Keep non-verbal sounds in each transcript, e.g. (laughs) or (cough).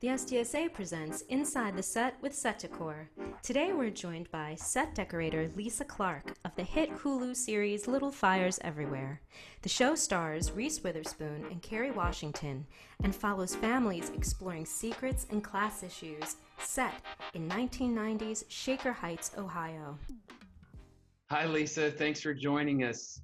The SDSA presents Inside the Set with Set Decor. Today we're joined by set decorator Lisa Clark of the hit Hulu series Little Fires Everywhere. The show stars Reese Witherspoon and Kerry Washington and follows families exploring secrets and class issues set in 1990s Shaker Heights, Ohio. Hi, Lisa. Thanks for joining us.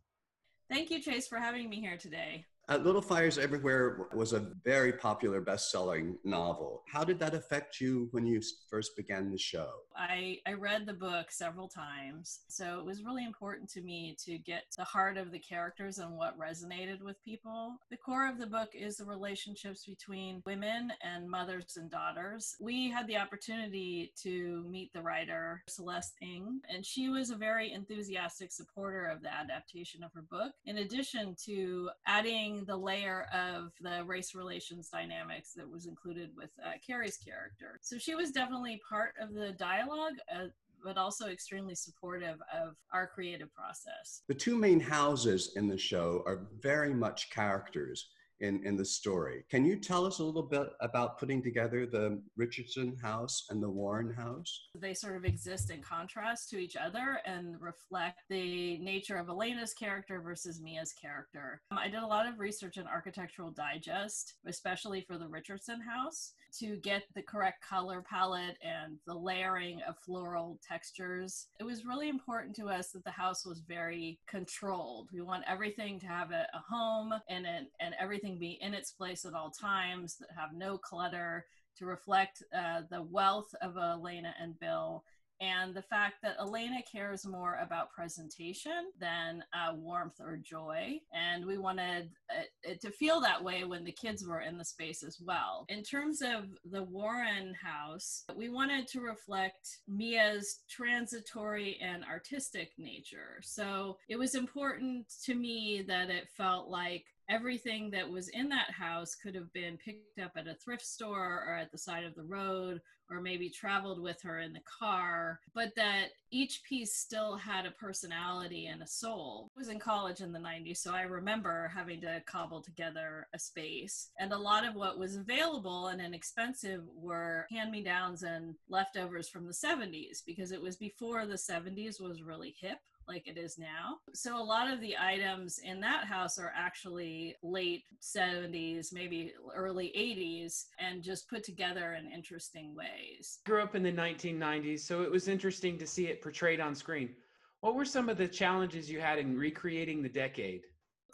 Thank you, Chase, for having me here today. Uh, Little Fires Everywhere was a very popular best-selling novel. How did that affect you when you first began the show? I, I read the book several times, so it was really important to me to get the heart of the characters and what resonated with people. The core of the book is the relationships between women and mothers and daughters. We had the opportunity to meet the writer, Celeste Ng, and she was a very enthusiastic supporter of the adaptation of her book, in addition to adding the layer of the race relations dynamics that was included with uh, Kerry's character. So she was definitely part of the dialogue. Uh, but also extremely supportive of our creative process. The two main houses in the show are very much characters in, in the story. Can you tell us a little bit about putting together the Richardson house and the Warren house? They sort of exist in contrast to each other and reflect the nature of Elena's character versus Mia's character. Um, I did a lot of research in Architectural Digest, especially for the Richardson house, to get the correct color palette and the layering of floral textures. It was really important to us that the house was very controlled. We want everything to have a, a home and, an, and everything be in its place at all times, that have no clutter, to reflect uh, the wealth of Elena and Bill and the fact that Elena cares more about presentation than uh, warmth or joy. And we wanted uh, it to feel that way when the kids were in the space as well. In terms of the Warren house, we wanted to reflect Mia's transitory and artistic nature. So it was important to me that it felt like everything that was in that house could have been picked up at a thrift store or at the side of the road or maybe traveled with her in the car, but that each piece still had a personality and a soul. I was in college in the 90s, so I remember having to cobble together a space. And a lot of what was available and inexpensive were hand me downs and leftovers from the 70s because it was before the 70s was really hip like it is now. So a lot of the items in that house are actually late 70s, maybe early 80s, and just put together in interesting ways. Grew up in the 1990s, so it was interesting to see it portrayed on screen. What were some of the challenges you had in recreating the decade?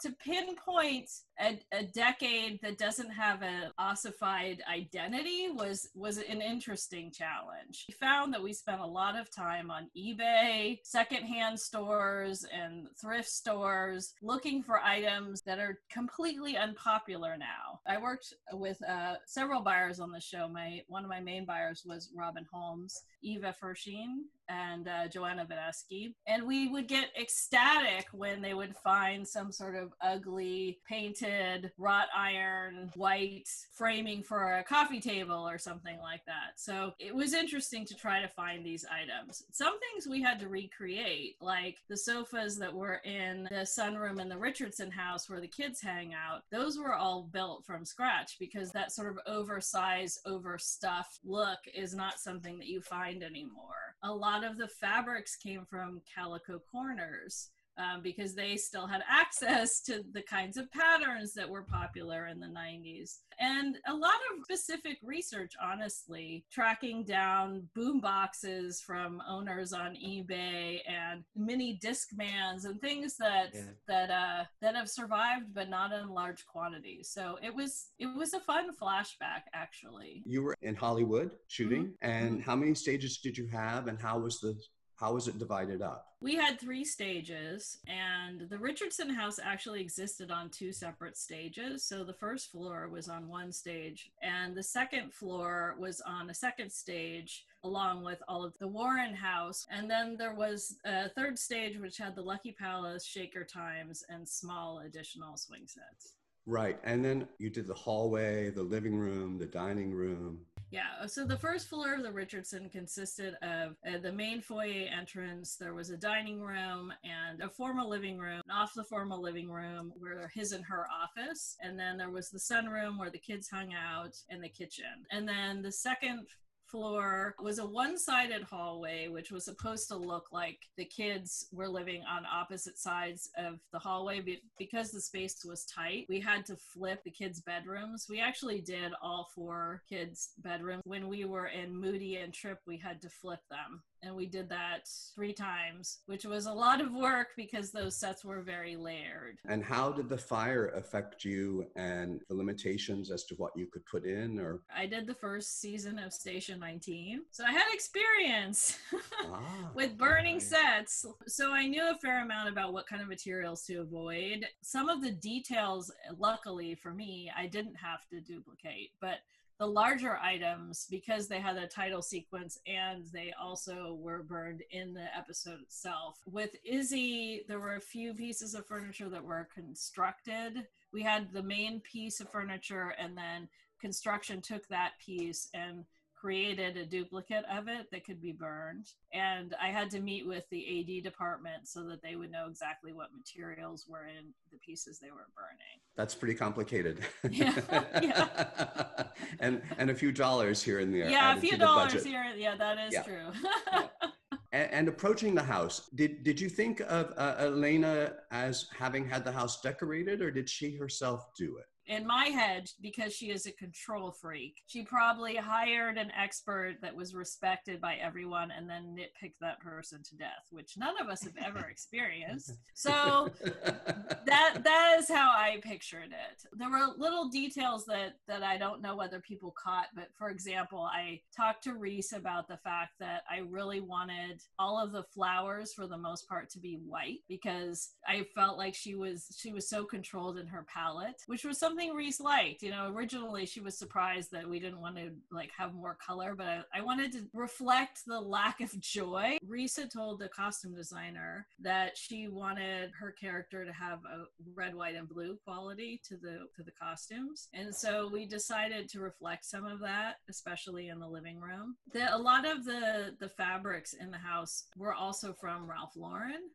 To pinpoint a, a, decade that doesn't have an ossified identity was was an interesting challenge. We found that we spent a lot of time on eBay, secondhand stores, and thrift stores looking for items that are completely unpopular now. I worked with uh, several buyers on the show. My one of my main buyers was Robin Holmes, Eva Fersheen, and uh, Joanna Vanesky. And we would get ecstatic when they would find some sort of ugly, painted, wrought iron, white framing for a coffee table or something like that. So it was interesting to try to find these items. Some things we had to recreate, like the sofas that were in the sunroom in the Richardson house where the kids hang out, those were all built from scratch because that sort of oversized, overstuffed look is not something that you find anymore. A lot lot of the fabrics came from Calico Corners. Um, because they still had access to the kinds of patterns that were popular in the 90s. And a lot of specific research, honestly, tracking down boom boxes from owners on eBay and mini Discmans and things that yeah. that uh, that have survived but not in large quantities. So it was it was a fun flashback actually. You were in Hollywood shooting, mm-hmm. and mm-hmm. how many stages did you have, and how was the how was it divided up? We had three stages, and the Richardson house actually existed on two separate stages. So the first floor was on one stage, and the second floor was on a second stage, along with all of the Warren house. And then there was a third stage, which had the Lucky Palace, Shaker Times, and small additional swing sets. Right. And then you did the hallway, the living room, the dining room. Yeah, so the first floor of the Richardson consisted of uh, the main foyer entrance. There was a dining room and a formal living room. Off the formal living room were his and her office. And then there was the sunroom where the kids hung out and the kitchen. And then the second floor was a one-sided hallway which was supposed to look like the kids were living on opposite sides of the hallway. Because the space was tight we had to flip the kids bedrooms. We actually did all four kids bedrooms. When we were in moody and trip we had to flip them and we did that three times, which was a lot of work because those sets were very layered. And how did the fire affect you and the limitations as to what you could put in or I did the first season of Station 19. So I had experience (laughs) ah, with burning sets. So I knew a fair amount about what kind of materials to avoid. Some of the details luckily for me I didn't have to duplicate, but the larger items because they had a title sequence and they also were burned in the episode itself. With Izzy, there were a few pieces of furniture that were constructed. We had the main piece of furniture, and then construction took that piece and created a duplicate of it that could be burned. And I had to meet with the AD department so that they would know exactly what materials were in the pieces they were burning. That's pretty complicated. (laughs) Yeah. yeah. (laughs) and and a few dollars here and there. Yeah, a few dollars here. Yeah, that is yeah. true. yeah. (laughs) and, and, approaching the house, did did you think of uh, Elena as having had the house decorated, or did she herself do it? In my head, because she is a control freak, she probably hired an expert that was respected by everyone and then nitpicked that person to death, which none of us have ever (laughs) experienced. (laughs) So that that is how I pictured it. There were little details that that I don't know whether people caught, but for example, I talked to Reese about the fact that I really wanted all of the flowers for the most part to be white because I felt like she was she was so controlled in her palette, which was something something Reese liked. You know, originally she was surprised that we didn't want to like have more color, but I, I wanted to reflect the lack of joy. Reese had told the costume designer that she wanted her character to have a red, white, and blue quality to the to the costumes, and so we decided to reflect some of that, especially in the living room. The, a lot of the the fabrics in the house were also from Ralph Lauren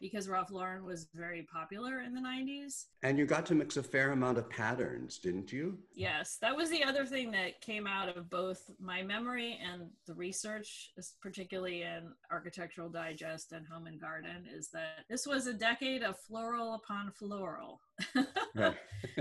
because Ralph Lauren was very popular in the 90s. And you got to mix a fair amount of patterns, didn't you? Yes, that was the other thing that came out of both my memory and the research, particularly in Architectural Digest and Home and Garden, is that this was a decade of floral upon floral. (laughs)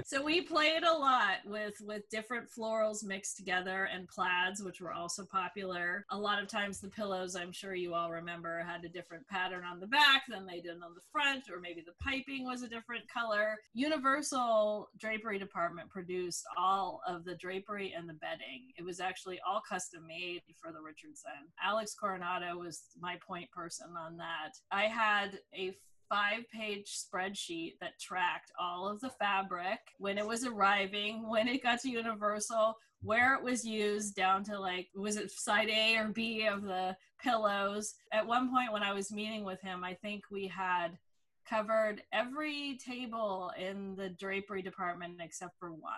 so we played a lot with with different florals mixed together and plaids which were also popular a lot of times the pillows i'm sure you all remember had a different pattern on the back than they did on the front or maybe the piping was a different color. Universal drapery department produced all of the drapery and the bedding. It was actually all custom made for the richardson. Alex coronado was my point person on that. I had a five page spreadsheet that tracked all of the fabric when it was arriving, when it got to Universal, where it was used, down to like, was it side A or B of the pillows? At one point, when I was meeting with him, I think we had covered every table in the drapery department except for one.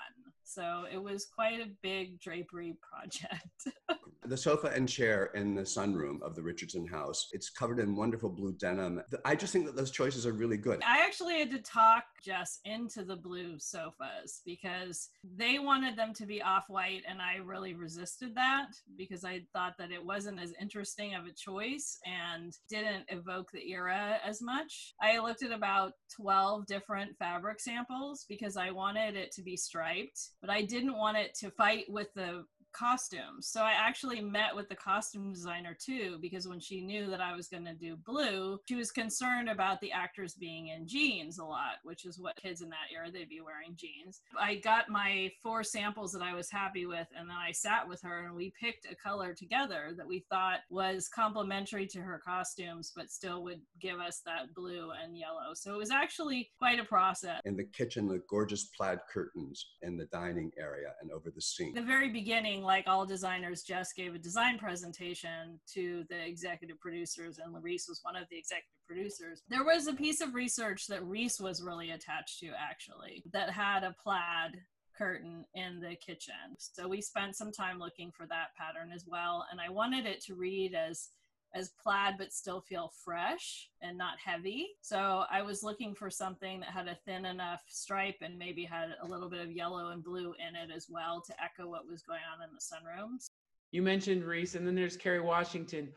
So it was quite a big drapery (laughs) project. The sofa and chair in the sunroom of the Richardson house, it's covered in wonderful blue denim. I just think that those choices are really good. I actually had to talk Jess into the blue sofas because they wanted them to be off white, and I really resisted that because I thought that it wasn't as interesting of a choice and didn't evoke the era as much. I looked at about 12 different fabric samples because I wanted it to be striped, but I didn't want it to fight with the costumes. So I actually met with the costume designer too, because when she knew that I was going to do blue, she was concerned about the actors being in jeans a lot, which is what kids in that era, they'd be wearing jeans. I got my four samples that I was happy with, and then I sat with her and we picked a color together that we thought was complementary to her costumes, but still would give us that blue and yellow. So it was actually quite a process. In the kitchen, the gorgeous plaid curtains in the dining area and over the sink. The very beginning, like all designers, Jess gave a design presentation to the executive producers, and Reese was one of the executive producers. There was a piece of research that Reese was really attached to, actually, that had a plaid curtain in the kitchen. So we spent some time looking for that pattern as well. And I wanted it to read as as plaid but still feel fresh and not heavy. So I was looking for something that had a thin enough stripe and maybe had a little bit of yellow and blue in it as well to echo what was going on in the sunrooms. You mentioned Reese, and then there's Kerry Washington.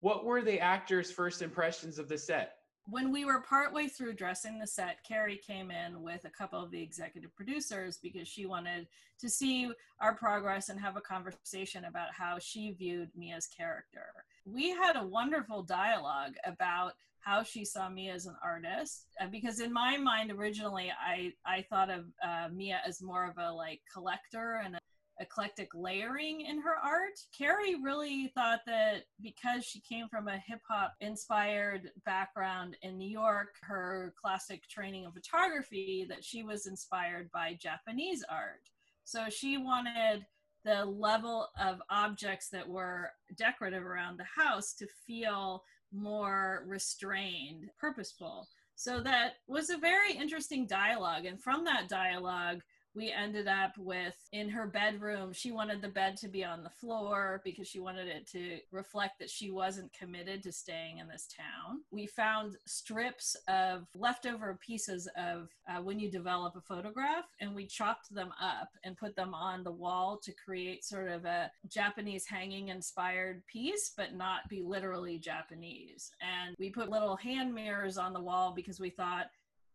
What were the actors' first impressions of the set? When we were partway through dressing the set, Kerry came in with a couple of the executive producers because she wanted to see our progress and have a conversation about how she viewed Mia's character. We had a wonderful dialogue about how she saw me as an artist uh, because in my mind originally i i thought of uh, mia as more of a like collector and a eclectic layering in her art. Kerry really thought that because she came from a hip hop inspired background in New York, her classic training in photography, that she was inspired by Japanese art. So she wanted the level of objects that were decorative around the house to feel more restrained, purposeful. So that was a very interesting dialogue. And from that dialogue, we ended up with in her bedroom she wanted the bed to be on the floor because she wanted it to reflect that she wasn't committed to staying in this town. We found strips of leftover pieces of uh, when you develop a photograph and we chopped them up and put them on the wall to create sort of a japanese hanging inspired piece but not be literally japanese. And we put little hand mirrors on the wall because we thought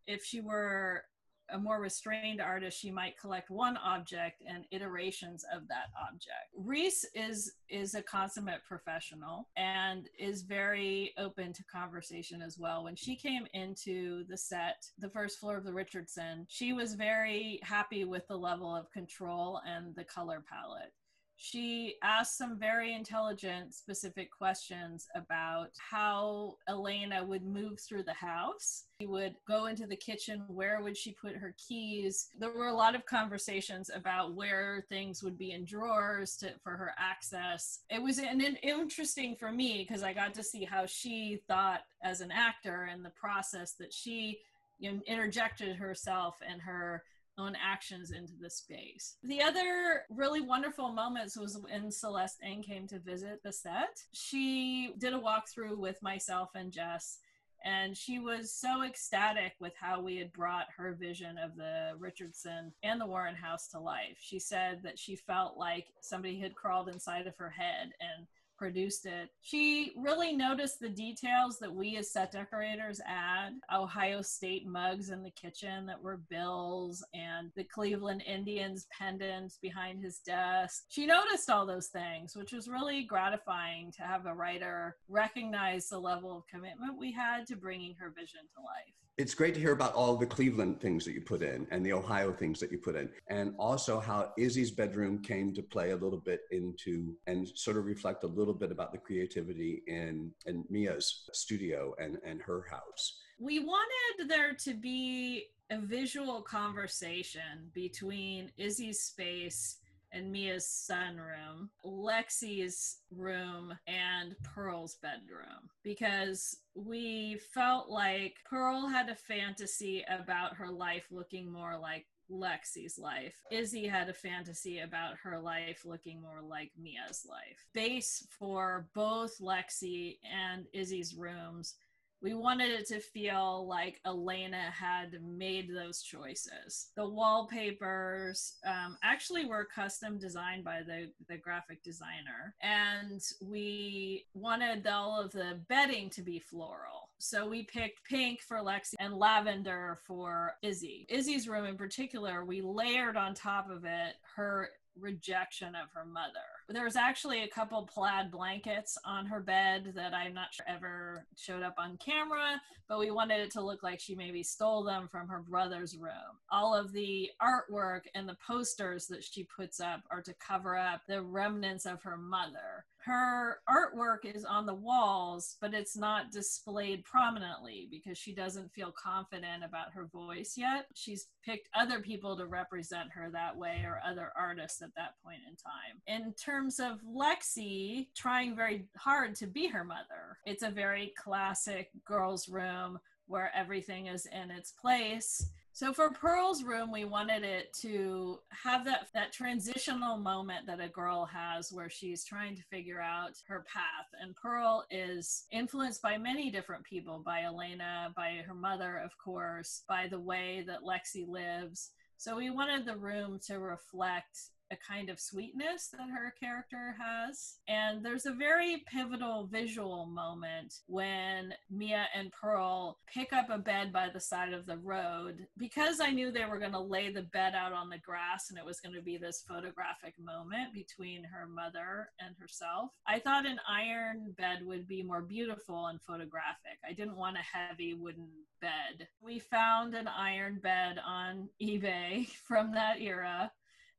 if she were a more restrained artist she might collect one object and iterations of that object. Reese is is a consummate professional and is very open to conversation as well. When she came into the set the first floor of the richardson she was very happy with the level of control and the color palette she asked some very intelligent, specific questions about how Elena would move through the house. She would go into the kitchen. Where would she put her keys? There were a lot of conversations about where things would be in drawers to, for her access. It was an, an interesting for me because I got to see how she thought as an actor and the process that she you know, interjected herself and her own actions into the space. The other really wonderful moments was when Celeste Ng came to visit the set. She did a walkthrough with myself and Jess and she was so ecstatic with how we had brought her vision of the Richardson and the Warren house to life. She said that she felt like somebody had crawled inside of her head and produced it. She really noticed the details that we as set decorators add. Ohio State mugs in the kitchen that were Bill's and the Cleveland Indians pendants behind his desk. She noticed all those things, which was really gratifying to have a writer recognize the level of commitment we had to bringing her vision to life it's great to hear about all the Cleveland things that you put in and the Ohio things that you put in, and also how Izzy's bedroom came to play a little bit into and sort of reflect a little bit about the creativity in, in Mia's studio and, and her house. We wanted there to be a visual conversation between Izzy's space and Mia's sunroom, Lexi's room, and Pearl's bedroom because we felt like Pearl had a fantasy about her life looking more like Lexi's life. Izzy had a fantasy about her life looking more like Mia's life. Base for both Lexi and Izzy's rooms we wanted it to feel like Elena had made those choices. The wallpapers um, actually were custom designed by the, the graphic designer, and we wanted all of the bedding to be floral. So we picked pink for Lexi and lavender for Izzy. Izzy's room in particular, we layered on top of it her rejection of her mother. There was actually a couple plaid blankets on her bed that I'm not sure ever showed up on camera, but we wanted it to look like she maybe stole them from her brother's room. All of the artwork and the posters that she puts up are to cover up the remnants of her mother her artwork is on the walls, but it's not displayed prominently because she doesn't feel confident about her voice yet. She's picked other people to represent her that way or other artists at that point in time. In terms of Lexi trying very hard to be her mother, it's a very classic girl's room where everything is in its place So for Pearl's room, we wanted it to have that that transitional moment that a girl has where she's trying to figure out her path. And Pearl is influenced by many different people, by Elena, by her mother, of course, by the way that Lexi lives. So we wanted the room to reflect a kind of sweetness that her character has. And there's a very pivotal visual moment when Mia and Pearl pick up a bed by the side of the road. Because I knew they were going to lay the bed out on the grass and it was going to be this photographic moment between her mother and herself, I thought an iron bed would be more beautiful and photographic. I didn't want a heavy wooden bed. We found an iron bed on eBay (laughs) from that era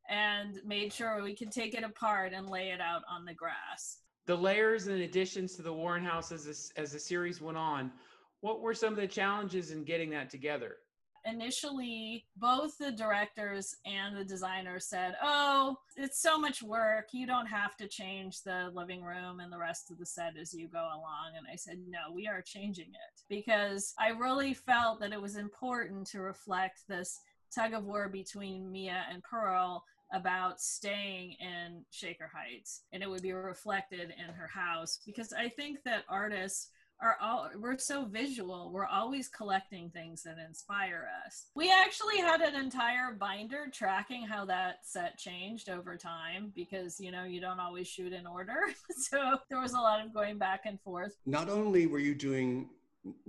and made sure we could take it apart and lay it out on the grass. The layers and additions to the Warren House as, as the series went on, what were some of the challenges in getting that together? Initially, both the directors and the designers said, Oh, it's so much work. You don't have to change the living room and the rest of the set as you go along. And I said, No, we are changing it because I really felt that it was important to reflect this tug of war between Mia and Pearl about staying in Shaker Heights and it would be reflected in her house because I think that artists are all we're so visual we're always collecting things that inspire us. We actually had an entire binder tracking how that set changed over time because you know you don't always shoot in order. (laughs) So there was a lot of going back and forth. Not only were you doing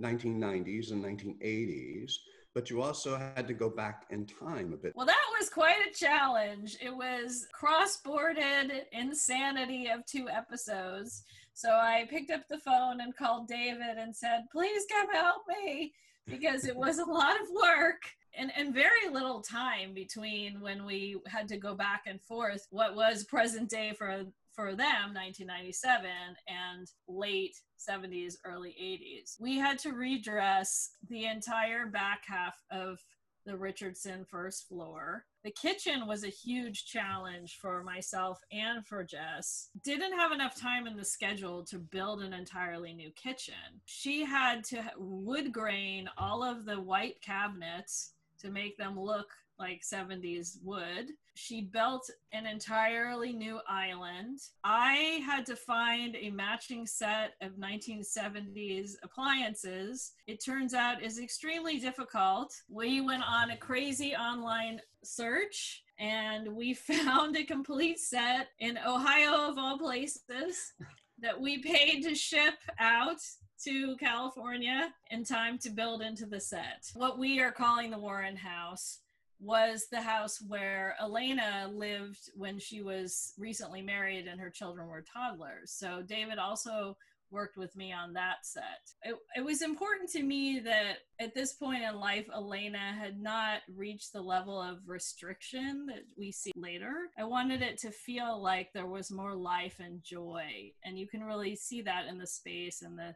1990s and 1980s but you also had to go back in time a bit. Well, that was quite a challenge. It was cross-boarded insanity of two episodes. So I picked up the phone and called David and said, "Please come help me," because it was a lot of work. And, and very little time between when we had to go back and forth what was present day for for them 1997 and late 70s early 80s we had to redress the entire back half of the richardson first floor. The kitchen was a huge challenge for myself and for jess. Didn't have enough time in the schedule to build an entirely new kitchen. She had to wood grain all of the white cabinets to make them look like 70s wood. She built an entirely new island. I had to find a matching set of 1970s appliances. It turns out is extremely difficult. We went on a crazy online search and we (laughs) found a complete set in Ohio of all places that we paid to ship out to California in time to build into the set. What we are calling the Warren House was the house where Elena lived when she was recently married and her children were toddlers. So David also worked with me on that set. It, it, was important to me that at this point in life, Elena had not reached the level of restriction that we see later. I wanted it to feel like there was more life and joy. And you can really see that in the space and the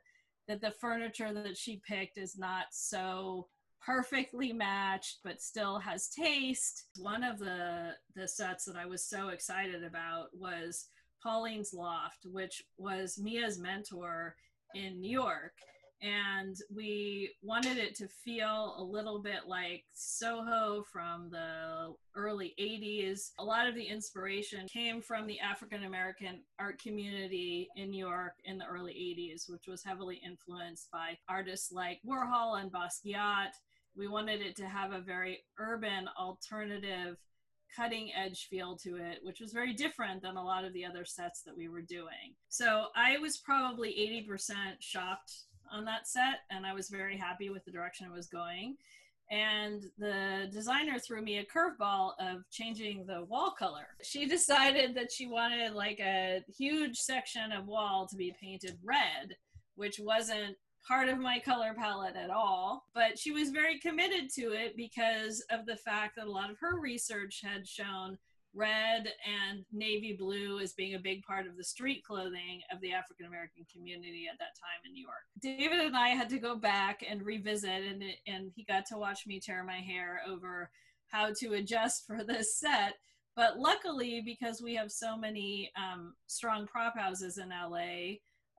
that the furniture that she picked is not so perfectly matched but still has taste. One of the the sets that I was so excited about was Pauline's Loft, which was Mia's mentor in New York. And we wanted it to feel a little bit like Soho from the early 80s. A lot of the inspiration came from the African American art community in New York in the early 80s, which was heavily influenced by artists like Warhol and Basquiat we wanted it to have a very urban, alternative, cutting edge feel to it, which was very different than a lot of the other sets that we were doing. So I was probably 80% shocked on that set, and I was very happy with the direction it was going. And the designer threw me a curveball of changing the wall color. She (laughs) decided that she wanted like a huge section of wall to be painted red, which wasn't part of my color palette at all. But she was very committed to it because of the fact that a lot of her research had shown red and navy blue as being a big part of the street clothing of the African American community at that time in New York. David and I had to go back and revisit, and, and he got to watch me tear my hair over how to adjust for (laughs) this set. But luckily, because we have so many um, strong prop houses in LA,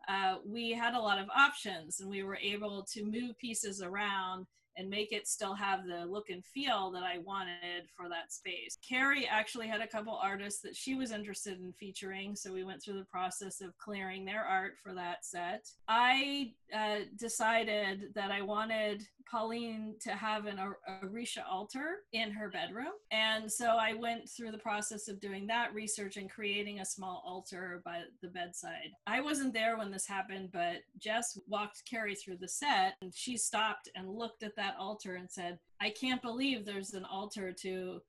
uh, we had a lot of options and we were able to move pieces around and make it still have the look and feel that I wanted for that space. Kerry actually had a couple artists that she was interested in featuring, so we went through the process of clearing their art for that set. I uh, decided that I wanted Pauline to have an Orisha altar in her bedroom, and so I went through the process of doing that research and creating a small altar by the bedside. I wasn't there when this happened, but Jess walked Kerry through the set, and she stopped and looked at that that altar and said, I can't believe there's an altar to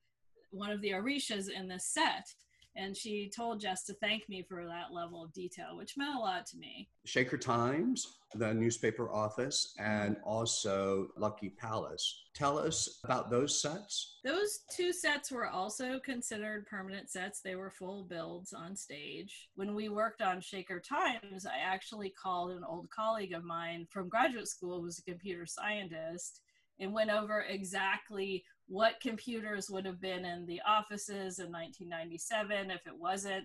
one of the Orishas in this set. And she told Jess to thank me for that level of detail, which meant a lot to me. Shaker Times, the newspaper office, and mm-hmm. also Lucky Palace. Tell us about those sets. Those two sets were also considered permanent sets. They were full builds on stage. When we worked on Shaker Times, I actually called an old colleague of mine from graduate school who was a computer scientist and went over exactly what computers would have been in the offices in 1997 if it wasn't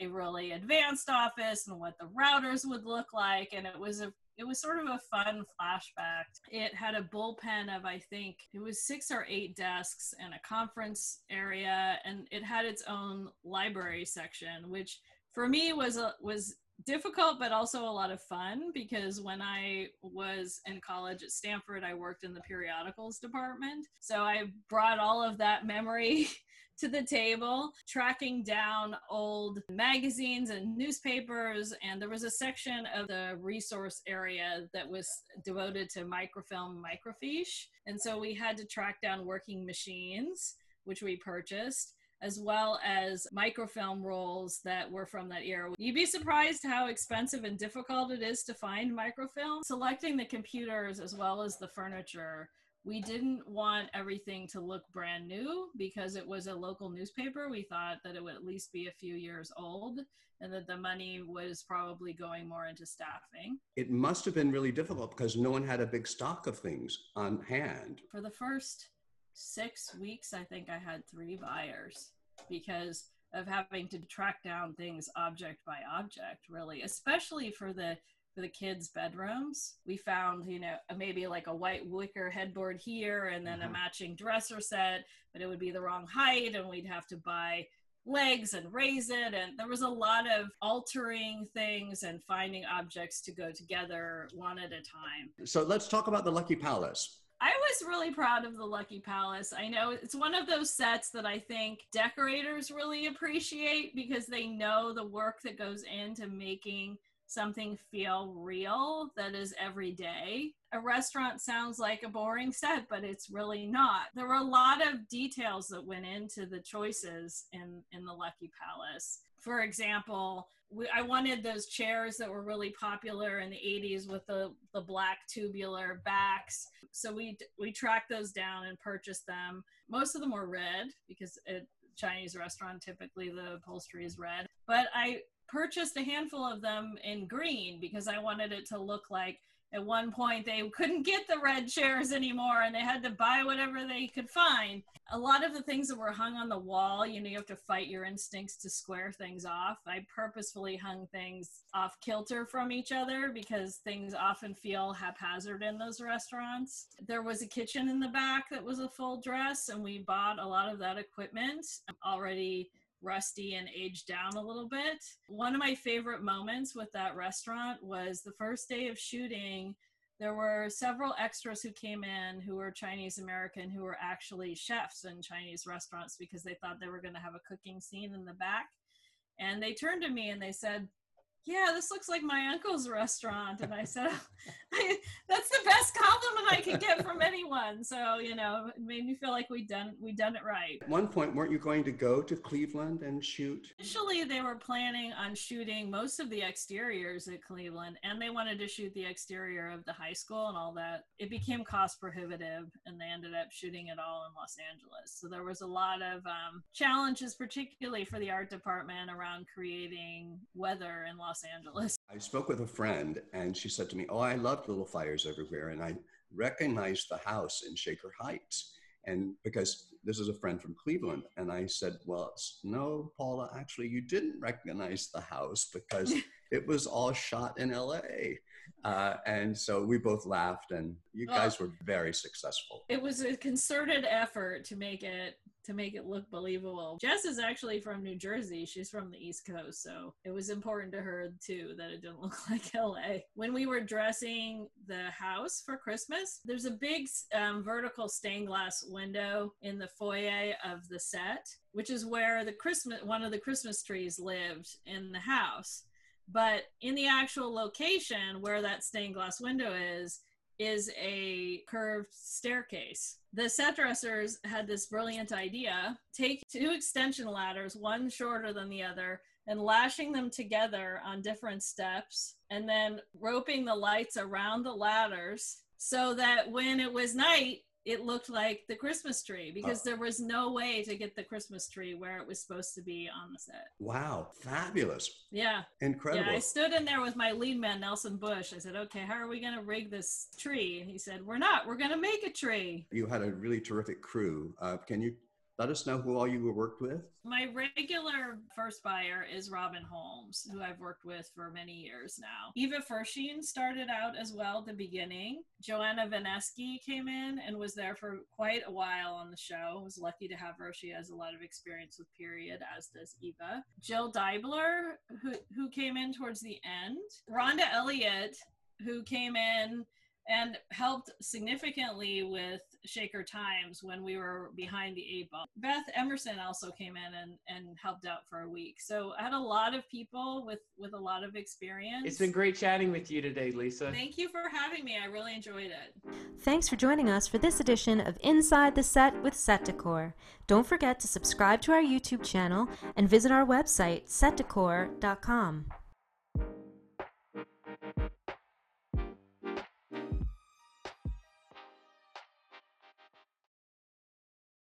a really advanced office and what the routers would look like and it was a it was sort of a fun flashback. It had a bullpen of I think it was six or eight desks and a conference area and it had its own library section which for me was a was difficult but also a lot of fun because when I was in college at Stanford, I worked in the periodicals department. So I brought all of that memory (laughs) to the table, tracking down old magazines and newspapers. And there was a section of the resource area that was devoted to microfilm, microfiche. And so we had to track down working machines, which we purchased as well as microfilm rolls that were from that era. You'd be surprised how expensive and difficult it is to find microfilm. Selecting the computers as well as the furniture we didn't want everything to look brand new because it was a local newspaper. We thought that it would at least be a few years old and that the money was probably going more into staffing. It must have been really difficult because no one had a big stock of things on hand. For the first six weeks, I think I had three buyers because of having to track down things object by object, really, especially for the for the kids' bedrooms. We found, you know, maybe like a white wicker headboard here and then mm-hmm. a matching dresser set, but it would be the wrong height and we'd have to buy legs and raise it and there was a lot of altering things and finding objects to go together one at a time. So let's talk about the Lucky Palace. I was really proud of the Lucky Palace. I know it's one of those sets that I think decorators really appreciate because they know the work that goes into making something feel real that is every day. A restaurant sounds like a boring set, but it's really not. There were a lot of details that went into the choices in, in the Lucky Palace. For example, we, I wanted those chairs that were really popular in the 80s with the, the black tubular backs. So we we tracked those down and purchased them. Most of them were red because at Chinese restaurant typically the upholstery is red. But I purchased a handful of them in green because I wanted it to look like at one point they couldn't get the red chairs anymore and they had to buy whatever they could find. A lot of the things that were hung on the wall, you know, you have to fight your instincts to square things off. I purposefully hung things off kilter from each other because things often feel haphazard in those restaurants. There was a kitchen in the back that was a full dress, and we bought a lot of that equipment already rusty and aged down a little bit. One of my favorite moments with that restaurant was the first day of shooting. There were several extras who came in who were Chinese American who were actually chefs in Chinese restaurants because they thought they were going to have a cooking scene in the back. And they turned to me and they said, yeah, this looks like my uncle's restaurant. And I said, (laughs) that's the best compliment I could get from anyone. So, you know, it made me feel like we done we done it right. At one point, weren't you going to go to Cleveland and shoot? Initially, they were planning on shooting most of the exteriors at Cleveland, and they wanted to shoot the exterior of the high school and all that. It became cost prohibitive, and they ended up shooting it all in Los Angeles. So there was a lot of um, challenges, particularly for the art department, around creating weather in Los Los Angeles. I spoke with a friend and she said to me, Oh, I love Little Fires Everywhere. And I recognized the house in Shaker Heights. And because this is a friend from Cleveland. And I said, Well, no, Paula, actually, you didn't recognize the house because (laughs) it was all shot in LA. Uh, and so we both laughed, and you guys were very successful. It was a concerted effort to make it to make it look believable. Jess is actually from New Jersey. She's from the East Coast, so it was important to her too that it didn't (laughs) look like LA. When we were dressing the house for Christmas, there's a big um, vertical stained glass window in the foyer of the set, which is where the Christmas one of the Christmas trees lived in the house. But in the actual location where that stained glass window is, is a curved staircase. The set dressers had this brilliant idea take two extension ladders, one shorter than the other, and lashing them together on different steps, and then roping the lights around the ladders so that when it was night, it looked like the Christmas tree because Oh. there was no way to get the Christmas tree where it was supposed to be on the set. Wow, fabulous, Yeah. incredible. Yeah, I stood in there with my lead man, Nelson Bush. I said, okay, how are we going to rig this tree? And he said, we're not. We're going to make a tree. you had a really terrific crew. Uh, can you let us know who all you worked with? My regular first buyer is Robin Holmes, who I've worked with for many years now. Eva Fersheen started out as well at the beginning. Joanna Vaneski came in and was there for quite a while on the show. Was lucky to have her. She has a lot of experience with period, as does Eva. Jill Deibler, who, who came in towards the end. Rhonda Elliott, who came in and helped significantly with Shaker Times when we were behind the eight ball. Beth Emerson also came in and, and helped out for a week. So I had a lot of people with with a lot of experience. It's been great chatting with you today, Lisa. Thank you for having me. I really enjoyed it. Thanks for joining us for this edition of Inside the Set with Set Decor. Don't forget to subscribe to our YouTube channel and visit our website, setdecor.com.